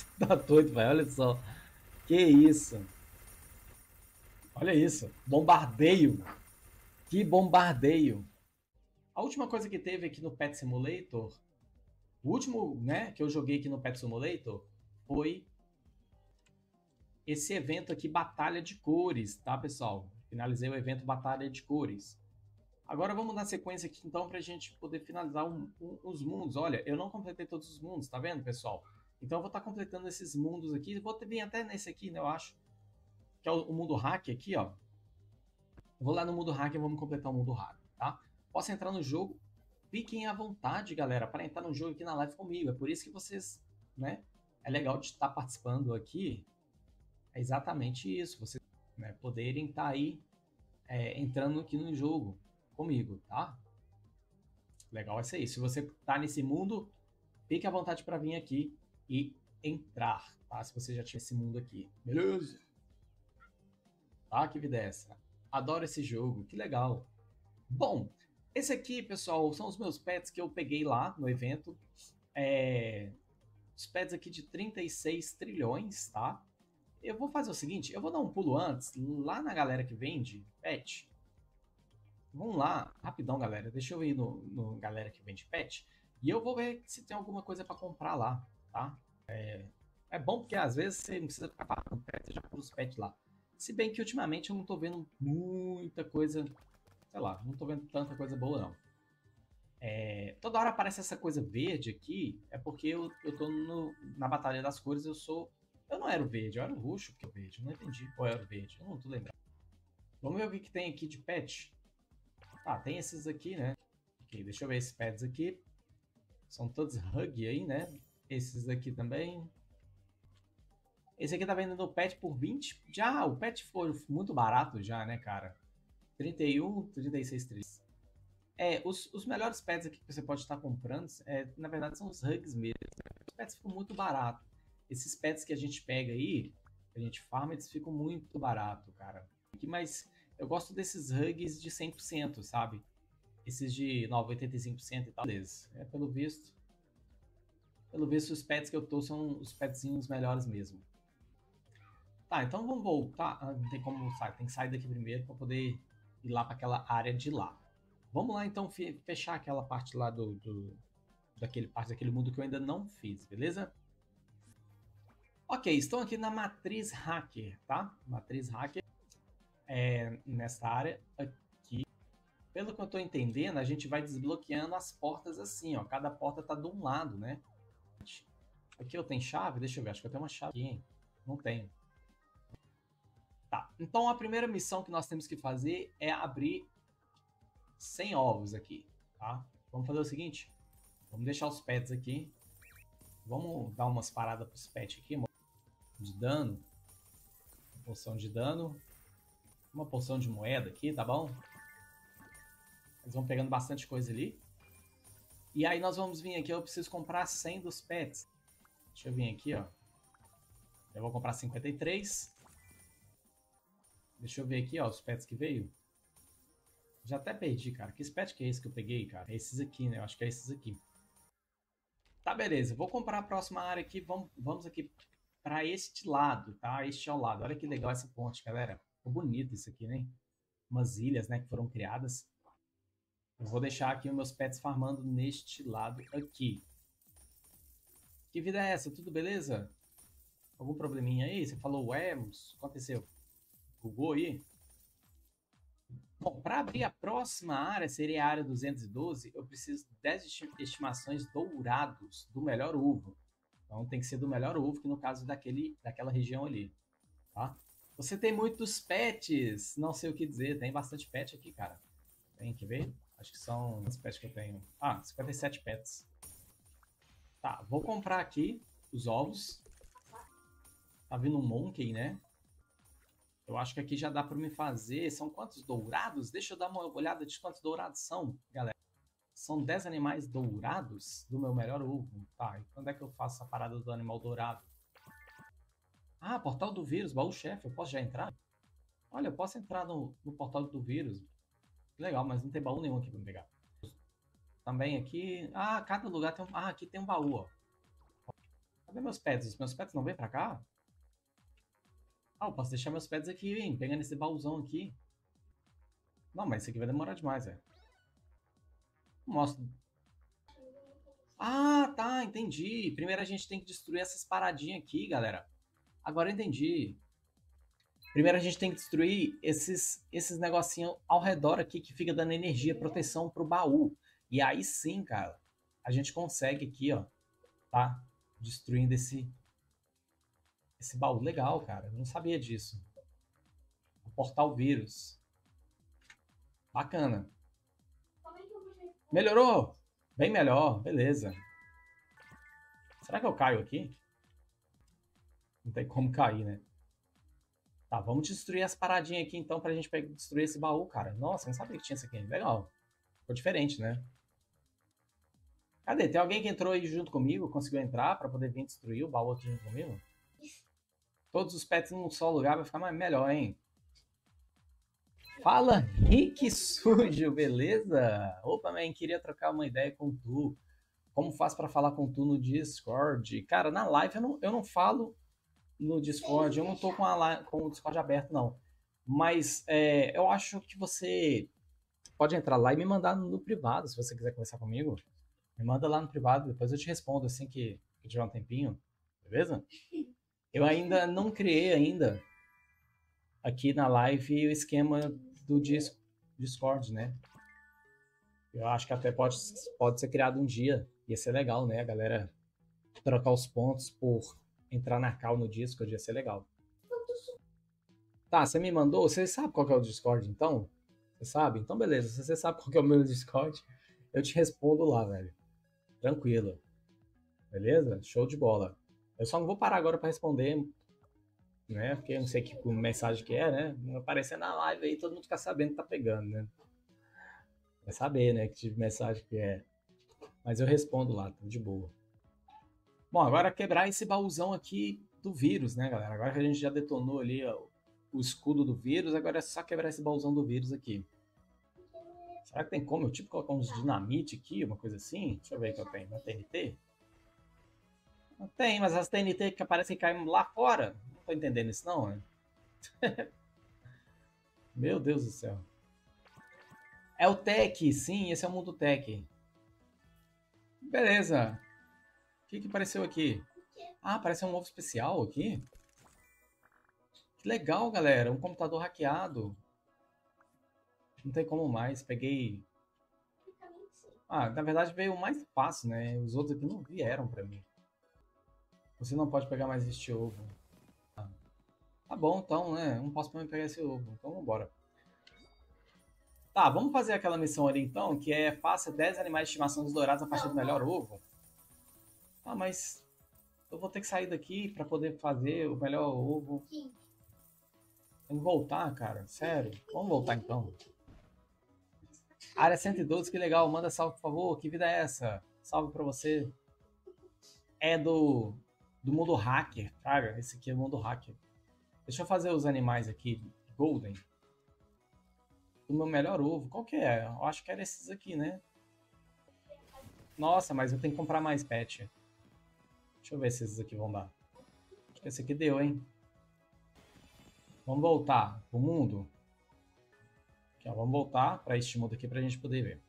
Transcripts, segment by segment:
Você tá doido, velho. Olha só. Que isso. Olha isso. Bombardeio. Que bombardeio. A última coisa que teve aqui no Pet Simulator, o último, né, que eu joguei aqui no Pet Simulator foi esse evento aqui, Batalha de Cores, tá, pessoal? Finalizei o evento Batalha de Cores. Agora vamos na sequência aqui, então, para a gente poder finalizar um, um, os mundos. Olha, eu não completei todos os mundos, tá vendo, pessoal? Então eu vou estar tá completando esses mundos aqui. Vou vir até nesse aqui, né, eu acho. Que é o, o mundo hack aqui, ó. vou lá no mundo hack e vamos completar o mundo hack, tá? Posso entrar no jogo. Fiquem à vontade, galera, para entrar no jogo aqui na live comigo. É por isso que vocês, né? É legal de estar participando aqui é exatamente isso, vocês né, poderem estar tá aí é, entrando aqui no jogo comigo, tá? Legal é isso aí. Se você tá nesse mundo, fique à vontade para vir aqui e entrar, tá? Se você já tinha esse mundo aqui, beleza? Tá? Que vida é essa? Adoro esse jogo, que legal. Bom, esse aqui, pessoal, são os meus pets que eu peguei lá no evento. É... Os pets aqui de 36 trilhões, tá? Eu vou fazer o seguinte, eu vou dar um pulo antes, lá na galera que vende pet. Vamos lá, rapidão, galera. Deixa eu ir no, no galera que vende pet. E eu vou ver se tem alguma coisa para comprar lá, tá? É, é bom porque às vezes você não precisa ficar pagando pet, você já compra os pets lá. Se bem que ultimamente eu não tô vendo muita coisa, sei lá, não tô vendo tanta coisa boa não. É, toda hora aparece essa coisa verde aqui, é porque eu, eu tô no, na Batalha das Cores, eu sou eu não era o verde, eu era o roxo que é o verde. Eu não entendi qual era o verde. Eu não tô lembrando. Vamos ver o que, que tem aqui de pet. Ah, tem esses aqui, né? Okay, deixa eu ver esses pets aqui. São todos hug aí, né? Esses aqui também. Esse aqui tá vendendo o pet por 20. Já, o pet foi muito barato já, né, cara? 31, 36, 30. É, os, os melhores pets aqui que você pode estar comprando, é, na verdade, são os hugs mesmo. Os pets ficam muito baratos esses pets que a gente pega aí, a gente farma, eles ficam muito barato, cara. Mas eu gosto desses hugs de 100%, sabe? Esses de 85% e tal, beleza. É pelo visto. Pelo visto, os pets que eu tô são os petzinhos melhores mesmo. Tá, então vamos voltar. Ah, não tem como sair, tem que sair daqui primeiro para poder ir lá para aquela área de lá. Vamos lá então fechar aquela parte lá do, do daquele parte daquele mundo que eu ainda não fiz, beleza? Ok, estão aqui na matriz hacker, tá? Matriz hacker é, nessa área aqui. Pelo que eu estou entendendo, a gente vai desbloqueando as portas assim, ó. Cada porta tá de um lado, né? Aqui eu tenho chave? Deixa eu ver, acho que eu tenho uma chave aqui, hein? Não tenho. Tá, então a primeira missão que nós temos que fazer é abrir 100 ovos aqui, tá? Vamos fazer o seguinte, vamos deixar os pets aqui. Vamos dar umas paradas para os pets aqui, de dano. Poção de dano. Uma poção de moeda aqui, tá bom? Eles vão pegando bastante coisa ali. E aí nós vamos vir aqui, eu preciso comprar 100 dos pets. Deixa eu vir aqui, ó. Eu vou comprar 53. Deixa eu ver aqui, ó, os pets que veio. Já até perdi, cara. Que pet que é esse que eu peguei, cara? É esses aqui, né? Eu acho que é esses aqui. Tá, beleza. Vou comprar a próxima área aqui. Vamos, vamos aqui para este lado, tá? Este ao lado. Olha que legal essa ponte, galera. Ficou bonito isso aqui, né? Umas ilhas, né, que foram criadas. Vou deixar aqui meus pets farmando neste lado aqui. Que vida é essa? Tudo beleza? Algum probleminha aí? Você falou, ué, o que aconteceu? Bugou aí? Bom, para abrir a próxima área, seria a área 212, eu preciso de 10 estimações dourados do melhor uvo. Então tem que ser do melhor ovo, que no caso daquele, daquela região ali, tá? Você tem muitos pets, não sei o que dizer, tem bastante pet aqui, cara. Tem que ver? Acho que são os pets que eu tenho. Ah, 57 pets. Tá, vou comprar aqui os ovos. Tá vindo um monkey, né? Eu acho que aqui já dá para me fazer. São quantos dourados? Deixa eu dar uma olhada de quantos dourados são, galera. São 10 animais dourados do meu melhor ovo. Tá, e quando é que eu faço a parada do animal dourado? Ah, portal do vírus, baú-chefe. Eu posso já entrar? Olha, eu posso entrar no, no portal do vírus. Legal, mas não tem baú nenhum aqui pra pegar. Também aqui... Ah, cada lugar tem um... Ah, aqui tem um baú, ó. Cadê meus pets? Os meus pets não vêm pra cá? Ah, eu posso deixar meus pets aqui, hein? Pegando esse baúzão aqui. Não, mas isso aqui vai demorar demais, velho. Mostra. Ah, tá, entendi. Primeiro a gente tem que destruir essas paradinhas aqui, galera. Agora eu entendi. Primeiro a gente tem que destruir esses, esses negocinhos ao redor aqui que fica dando energia, proteção pro baú. E aí sim, cara, a gente consegue aqui, ó, tá? Destruindo esse, esse baú. Legal, cara. Eu não sabia disso. O portal vírus. Bacana. Melhorou? Bem melhor. Beleza. Será que eu caio aqui? Não tem como cair, né? Tá, vamos destruir as paradinhas aqui então pra gente destruir esse baú, cara. Nossa, não sabia que tinha isso aqui. Legal. Ficou diferente, né? Cadê? Tem alguém que entrou aí junto comigo, conseguiu entrar pra poder vir destruir o baú aqui junto comigo? Todos os pets num só lugar vai ficar mais melhor, hein? Fala, Rick Sujo, beleza? Opa, man, queria trocar uma ideia com tu. Como faz para falar com tu no Discord? Cara, na live eu não, eu não falo no Discord, eu não tô com, com o Discord aberto, não. Mas é, eu acho que você pode entrar lá e me mandar no privado, se você quiser conversar comigo. Me manda lá no privado, depois eu te respondo assim que, que tiver um tempinho, beleza? Eu ainda não criei ainda aqui na live o esquema do Discord, né? Eu acho que até pode, pode ser criado um dia. Ia ser legal, né? A galera trocar os pontos por entrar na cal no Discord ia ser legal. Tá, você me mandou, você sabe qual é o Discord então? Você sabe? Então beleza, se você sabe qual é o meu Discord, eu te respondo lá, velho. Tranquilo. Beleza? Show de bola. Eu só não vou parar agora para responder, né? Porque eu não sei que mensagem que é, né? Aparecer na live aí, todo mundo fica sabendo que tá pegando, né? Vai saber, né? Que tipo de mensagem que é. Mas eu respondo lá, tudo de boa. Bom, agora quebrar esse baúzão aqui do vírus, né, galera? Agora que a gente já detonou ali ó, o escudo do vírus, agora é só quebrar esse baúzão do vírus aqui. Será que tem como eu tipo colocar uns dinamite aqui, uma coisa assim? Deixa eu ver o que eu tenho. Na TNT? Não tem, mas as TNT que aparecem caem lá fora. Não tô entendendo isso não, né? Meu Deus do céu. É o Tech, sim, esse é o mundo Tech. Beleza que que apareceu aqui? Ah, apareceu um ovo especial aqui. Que legal, galera. Um computador hackeado. Não tem como mais. Peguei... Ah, na verdade veio mais fácil, né? Os outros aqui não vieram pra mim. Você não pode pegar mais este ovo. Ah. Tá bom, então, né? Não posso pegar esse ovo. Então, vambora. Tá, vamos fazer aquela missão ali, então, que é faça 10 animais de estimação dos dourados a partir do melhor ovo. Ah, mas eu vou ter que sair daqui para poder fazer o melhor ovo. Que voltar, cara. Sério. Vamos voltar então. Área 112, que legal. Manda salve, por favor. Que vida é essa? Salve para você. É do, do mundo hacker, traga. Esse aqui é o mundo hacker. Deixa eu fazer os animais aqui. Golden. O meu melhor ovo. Qual que é? Eu acho que era esses aqui, né? Nossa, mas eu tenho que comprar mais pet. Deixa eu ver se esses aqui vão dar. Acho que esse aqui deu, hein? Vamos voltar pro mundo. Aqui, ó, vamos voltar para este mundo aqui para a gente poder ver.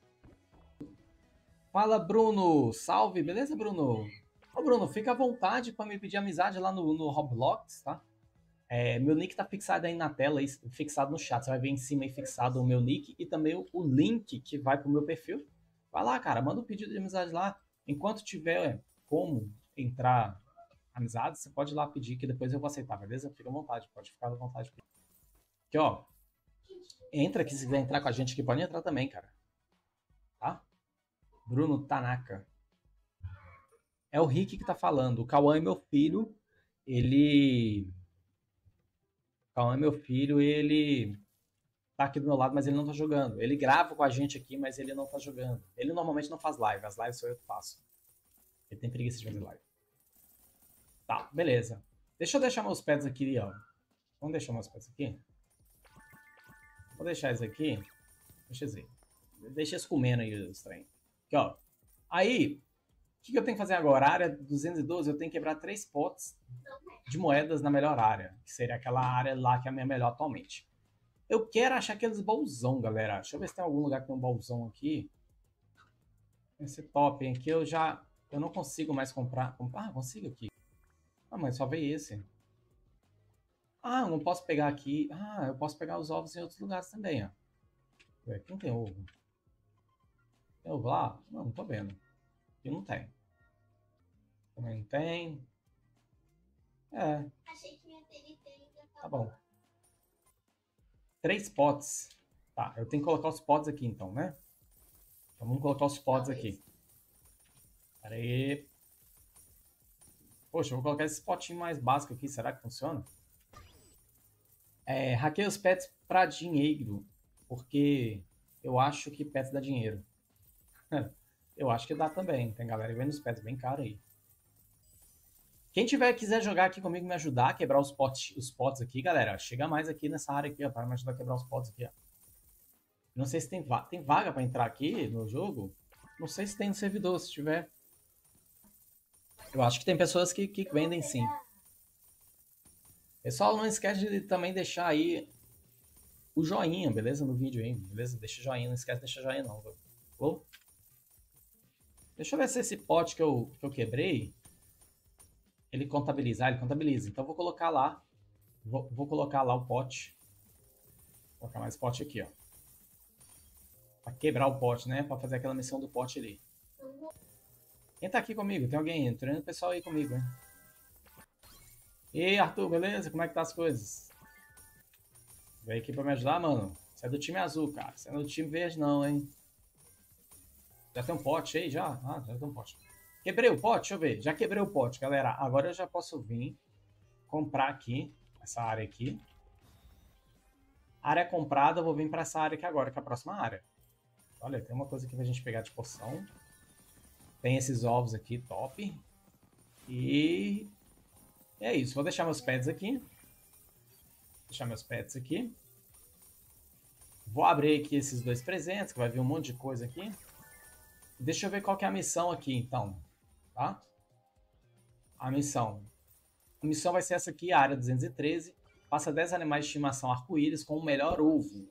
Fala, Bruno! Salve! Beleza, Bruno? Ô, Bruno, fica à vontade para me pedir amizade lá no, no Roblox, tá? É, meu nick tá fixado aí na tela, fixado no chat. Você vai ver em cima aí fixado o meu nick e também o, o link que vai pro meu perfil. Vai lá, cara, manda um pedido de amizade lá. Enquanto tiver como entrar amizade, você pode ir lá pedir que depois eu vou aceitar, beleza? Fica à vontade, pode ficar à vontade. Aqui, ó. Entra aqui, se quiser entrar com a gente aqui, pode entrar também, cara. Tá? Bruno Tanaka. É o Rick que tá falando. O Cauã é meu filho. Ele. O Cauã é meu filho, ele tá aqui do meu lado, mas ele não tá jogando. Ele grava com a gente aqui, mas ele não tá jogando. Ele normalmente não faz live, as lives sou eu que faço. Ele tem preguiça de fazer live. Tá, beleza. Deixa eu deixar meus pets aqui, ó. Vamos deixar meus pets aqui? Vou deixar eles aqui. Deixa eles. Deixa eles comendo aí os trem. Aqui, ó. Aí, que, que eu tenho que fazer agora? Área 212, eu tenho que quebrar três potes de moedas na melhor área, que seria aquela área lá que é a minha melhor atualmente. Eu quero achar aqueles bolsão, galera. Deixa eu ver se tem algum lugar que tem um bolsão aqui. Esse top aqui eu já... Eu não consigo mais comprar. Ah, consigo aqui. Ah, mas só veio esse. Ah, eu não posso pegar aqui. Ah, eu posso pegar os ovos em outros lugares também, ó. Quem tem ovo? Tem ovo lá? Não, não tô vendo. Aqui não tem. Também não tem. É. Achei que minha ainda tá bom. Três potes. Tá, eu tenho que colocar os potes aqui então, né? Então vamos colocar os potes aqui. Pera aí. Poxa, eu vou colocar esse potinho mais básico aqui. Será que funciona? É, hackeia os pets para dinheiro. Porque eu acho que pets dá dinheiro. eu acho que dá também. Tem galera vendo os pets bem caro aí. Quem tiver quiser jogar aqui comigo me ajudar a quebrar os potes, os potes aqui, galera, chega mais aqui nessa área aqui, ó, para me ajudar a quebrar os potes aqui, ó. Não sei se tem, va tem vaga para entrar aqui no jogo. Não sei se tem no servidor, se tiver. Eu acho que tem pessoas que, que vendem sim. Pessoal, não esquece de também deixar aí o joinha, beleza? No vídeo aí, beleza? Deixa o joinha, não esquece de deixar joinha não. Vou? Deixa eu ver se esse pote que eu, que eu quebrei, ele contabiliza. Ah, ele contabiliza. Então vou colocar lá, vou, vou colocar lá o pote. Vou colocar mais pote aqui, ó. Pra quebrar o pote, né? Pra fazer aquela missão do pote ali. Quem tá aqui comigo? Tem alguém entrando? O pessoal aí comigo, hein? E aí, Arthur, beleza? Como é que tá as coisas? Veio aqui pra me ajudar, mano. Você é do time azul, cara. Você é do time verde, não, hein? Já tem um pote aí, já? Ah, já tem um pote. Quebrei o pote? Deixa eu ver. Já quebrei o pote, galera. Agora eu já posso vir comprar aqui, essa área aqui. Área comprada, eu vou vir para essa área aqui agora, que é a próxima área. Olha, tem uma coisa aqui pra gente pegar de poção. Tem esses ovos aqui, top. E é isso. Vou deixar meus pets aqui. Vou deixar meus pets aqui. Vou abrir aqui esses dois presentes, que vai vir um monte de coisa aqui. Deixa eu ver qual que é a missão aqui, então. Tá? A missão. A missão vai ser essa aqui, a área 213. Passa 10 animais de estimação arco-íris com o melhor ovo.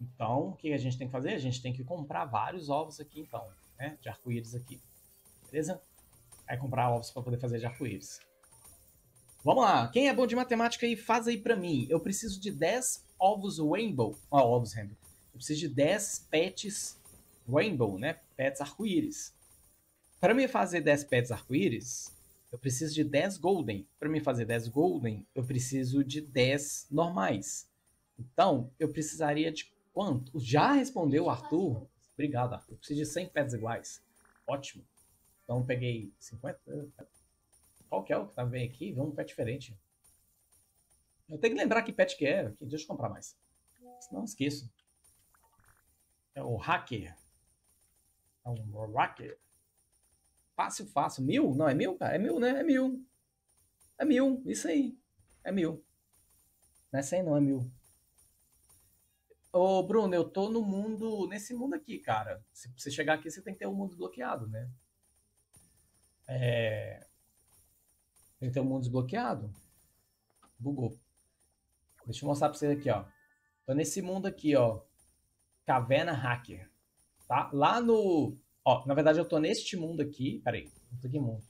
Então, o que a gente tem que fazer? A gente tem que comprar vários ovos aqui, então, né? De arco-íris aqui. Beleza? Aí comprar ovos para poder fazer de arco-íris. Vamos lá. Quem é bom de matemática aí, faz aí para mim. Eu preciso de 10 ovos Rainbow. Ó, oh, ovos Rainbow. Eu preciso de 10 pets Rainbow, né? Pets arco-íris. Para me fazer 10 pets arco-íris, eu preciso de 10 golden. Para me fazer 10 golden, eu preciso de 10 normais. Então, eu precisaria de quanto? Já respondeu o Arthur? Obrigado, Arthur. Eu preciso de 100 pets iguais. Ótimo. Então, peguei 50. Qual que é o que tá vendo aqui? Vê um pet diferente. Eu tenho que lembrar que pet que é. Deixa eu comprar mais. Senão eu esqueço. É o Hacker. É um Hacker. Fácil, fácil. Mil? Não, é mil, cara? É mil, né? É mil. É mil. Isso aí. É mil. Não é cem, não. É mil. Ô, Bruno, eu tô no mundo... Nesse mundo aqui, cara. Se você chegar aqui, você tem que ter o um mundo bloqueado, né? É... Tem que ter o um mundo desbloqueado. Bugou. Deixa eu mostrar pra vocês aqui, ó. Tô nesse mundo aqui, ó. Caverna Hacker. Tá? Lá no... Ó, na verdade, eu tô neste mundo aqui. Peraí. Não tô aqui mundo.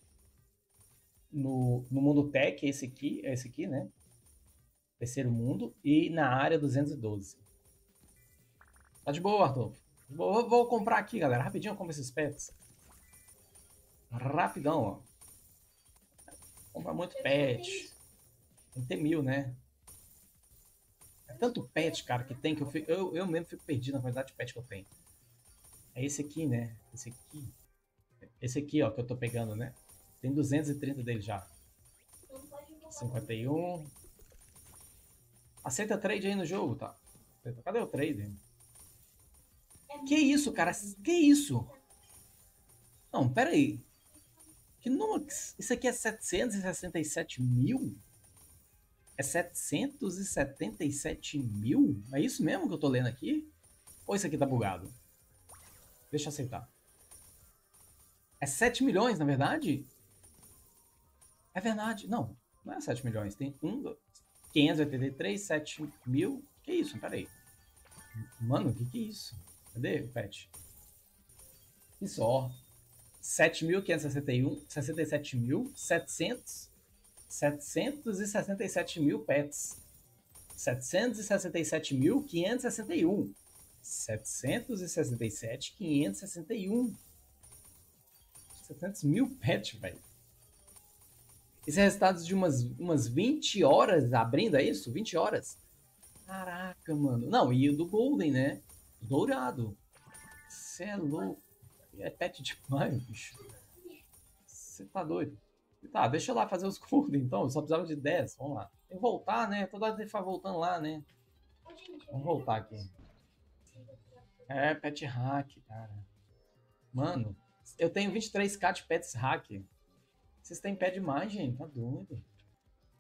No, no mundo tech, esse aqui, é esse aqui, né? Terceiro mundo. E na área 212. Tá de boa, Arthur. Vou, vou comprar aqui, galera. Rapidinho eu compro esses pets. Rapidão, ó. Comprar muito pet. Tem que ter mil, né? É tanto pet, cara, que tem que eu, fico, eu, eu mesmo fico perdido na quantidade de pet que eu tenho. É esse aqui, né? Esse aqui. Esse aqui, ó, que eu tô pegando, né? Tem 230 dele já. 51. Aceita trade aí no jogo, tá? Cadê o trade? Que isso, cara? Que isso? Não, pera aí. Que número? Isso aqui é 767 mil? É 777 mil? É isso mesmo que eu tô lendo aqui? Ou isso aqui tá bugado? Deixa eu aceitar. É 7 milhões, na verdade? É verdade. Não, não é 7 milhões. Tem 1, 583, 7 mil. Que isso? Peraí. Mano, o que, que é isso? Cadê o pet? Que só. 7.561, 67.700, 767 mil pets. 767.561. 767.561. 700 mil pets, velho. Esse é resultado de umas, umas 20 horas abrindo, é isso? 20 horas? Caraca, mano. Não, e o do Golden, né? Dourado. Você é louco. É pet demais, bicho. Você tá doido. Tá, deixa eu lá fazer os Golden, então. Eu só precisava de 10. Vamos lá. Tem que voltar, né? Toda hora tem que ficar voltando lá, né? Vamos voltar aqui. É, pet hack, cara. Mano, eu tenho 23k de pets hack. Vocês têm pé demais, gente. Tá doido.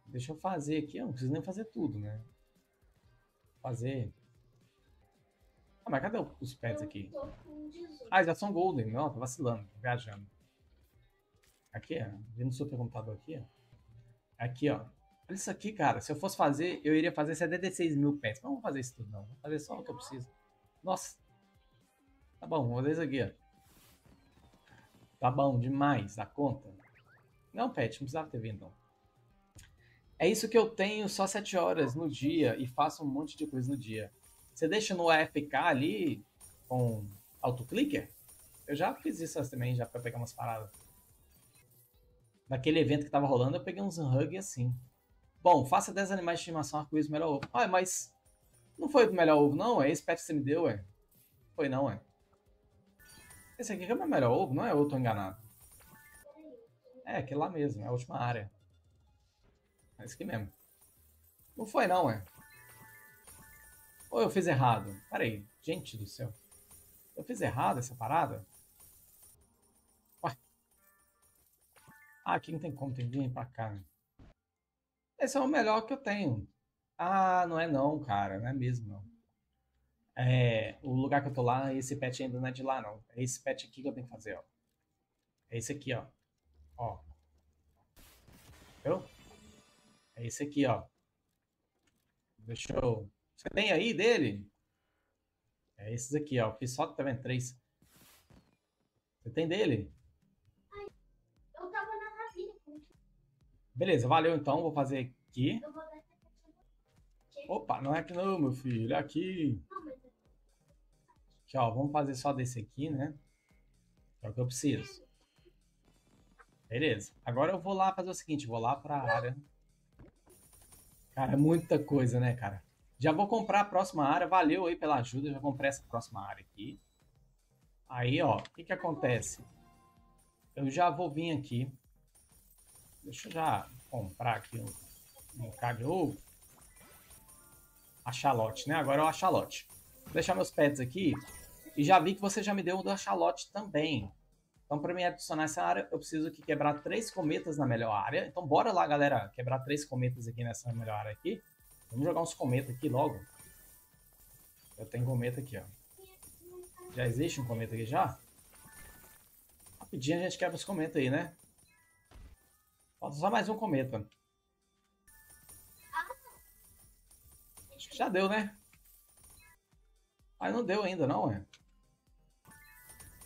Deixa eu fazer aqui. Eu não preciso nem fazer tudo, né? fazer. Ah, mas cadê os pets aqui? Ah, já são golden. Não, tô vacilando, tô viajando. Aqui, ó. Vendo o supercomputador aqui, ó. Aqui, ó. Olha isso aqui, cara. Se eu fosse fazer, eu iria fazer 76 mil pets. Mas não vou fazer isso tudo, não. Vou fazer só o que eu preciso. Nossa. Tá bom, vou fazer isso aqui, ó. Tá bom demais a conta. Não, pet, não precisava ter vindo, não. É isso que eu tenho só 7 horas no dia e faço um monte de coisa no dia. Você deixa no AFK ali com autoclicker? Eu já fiz isso também, já para pegar umas paradas. Naquele evento que tava rolando, eu peguei uns hug assim. Bom, faça 10 animais de estimação arco-íris melhor ovo. Ah, mas não foi o melhor ovo, não? É esse pet que você me deu, ué? Foi não, é? Esse aqui é o meu melhor ovo, não é? Tô enganado. É, aquele lá mesmo, é a última área. É isso aqui mesmo. Não foi não, é? Ou eu fiz errado? Peraí, gente do céu. Eu fiz errado essa parada? Ué. Ah, aqui não tem como, tem que vir pra cá. Esse é o melhor que eu tenho. Ah, não é não, cara. Não é mesmo, não. É, o lugar que eu tô lá, esse pet ainda não é de lá, não. É esse pet aqui que eu tenho que fazer, ó. É esse aqui, ó. Ó. Viu? É esse aqui, ó. Deixa eu. Você tem aí dele? É esses aqui, ó. Fiz só, tá vendo? Três. Você tem dele? Eu tava na cabine. Beleza, valeu então. Vou fazer aqui. Opa, não é aqui não, meu filho. É aqui. Aqui, ó. Vamos fazer só desse aqui, né? É o que eu preciso. Beleza. Agora eu vou lá fazer o seguinte. Vou lá pra área. Cara, é muita coisa, né, cara? Já vou comprar a próxima área. Valeu aí pela ajuda. Já comprei essa próxima área aqui. Aí, ó, o que que acontece? Eu já vou vir aqui. Deixa eu já comprar aqui um, um de ovo. Achalote, né? Agora é o achalote. Vou deixar meus pets aqui. E já vi que você já me deu o do achalote também. Então, para mim adicionar essa área, eu preciso aqui quebrar três cometas na melhor área. Então, bora lá, galera, quebrar três cometas aqui nessa melhor área aqui. Vamos jogar uns cometas aqui logo. Eu tenho cometa aqui, ó. Já existe um cometa aqui já? Rapidinho a gente quebra os cometas aí, né? Falta só mais um cometa. Acho que já deu, né? Mas não deu ainda, não, é?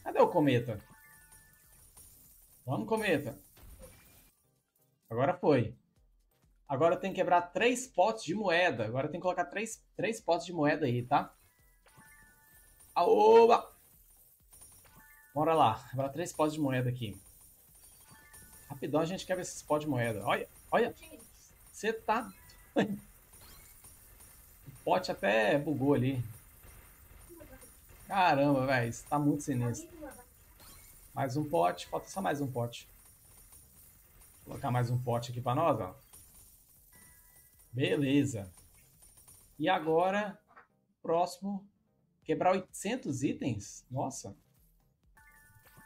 Cadê o cometa? Vamos, cometa. Agora foi. Agora tem que quebrar três potes de moeda. Agora tem que colocar três, três potes de moeda aí, tá? Aoba! Bora lá. Quebrar três potes de moeda aqui. Rapidão a gente quebra esses potes de moeda. Olha, olha. Você tá... o pote até bugou ali. Caramba, velho. Isso tá muito sinistro. Mais um pote, falta só mais um pote. Vou colocar mais um pote aqui para nós, ó. Beleza. E agora, próximo, quebrar 800 itens? Nossa.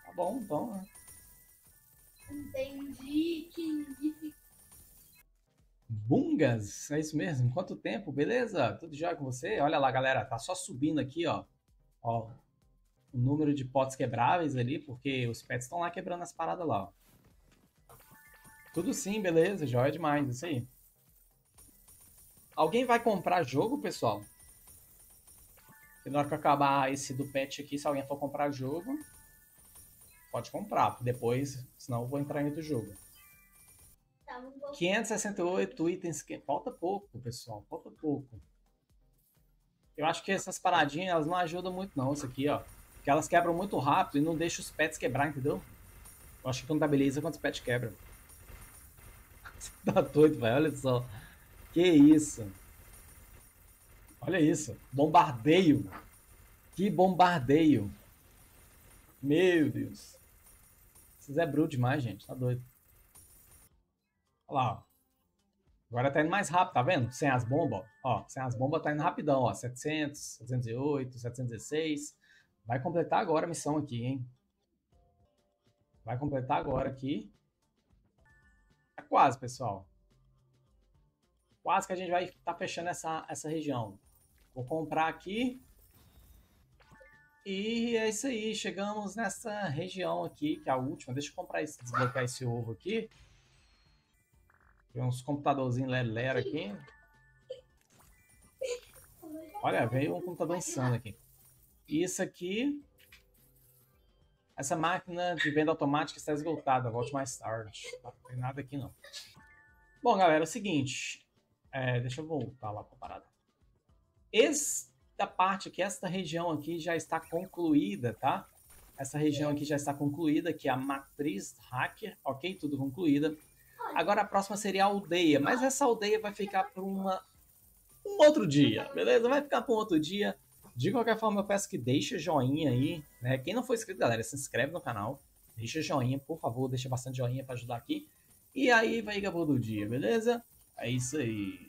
Tá bom, então, né? Entendi que Bungas, é isso mesmo? Quanto tempo? Beleza? Tudo já com você? Olha lá, galera, tá só subindo aqui, ó. Ó, o número de potes quebráveis ali, porque os pets estão lá quebrando as paradas lá, ó. Tudo sim, beleza, joia demais, isso aí. Alguém vai comprar jogo, pessoal? E na hora que acabar esse do pet aqui, se alguém for comprar jogo, pode comprar. Depois, senão eu vou entrar em outro jogo. Tá um pouco. 568 itens. que- Falta pouco, pessoal. Falta pouco. Eu acho que essas paradinhas elas não ajudam muito, não. Isso aqui, ó. Porque elas quebram muito rápido e não deixam os pets quebrar, entendeu? Eu acho que contabiliza quantos pets quebram. Você tá doido, velho. Olha só. Que isso. Olha isso. Bombardeio. Que bombardeio. Meu Deus. Vocês é bruto demais, gente. Tá doido. Olha lá, ó. Agora tá indo mais rápido, tá vendo? Sem as bombas, ó. Sem as bombas tá indo rapidão, ó. 700, 708, 716. Vai completar agora a missão aqui, hein? Vai completar agora aqui. É quase, pessoal. Quase que a gente vai estar fechando essa, essa região. Vou comprar aqui. E é isso aí. Chegamos nessa região aqui, que é a última. Deixa eu comprar esse, desbloquear esse ovo aqui. Tem uns computadorzinhos lero aqui. Olha, veio um computador insano aqui. Isso aqui. Essa máquina de venda automática está esgotada. Volte mais tarde. Não tem nada aqui não. Bom, galera, é o seguinte. É, deixa eu voltar lá para a parada. Esta parte aqui, esta região aqui já está concluída, tá? Essa região aqui já está concluída, que é a matriz hacker, ok? Tudo concluída. Agora a próxima seria a aldeia, mas essa aldeia vai ficar para uma um outro dia, beleza? Vai ficar para um outro dia. De qualquer forma, eu peço que deixe joinha aí, né? Quem não for inscrito, galera, se inscreve no canal, deixa joinha, por favor, deixa bastante joinha para ajudar aqui. E aí vai acabou do dia, beleza? É isso aí.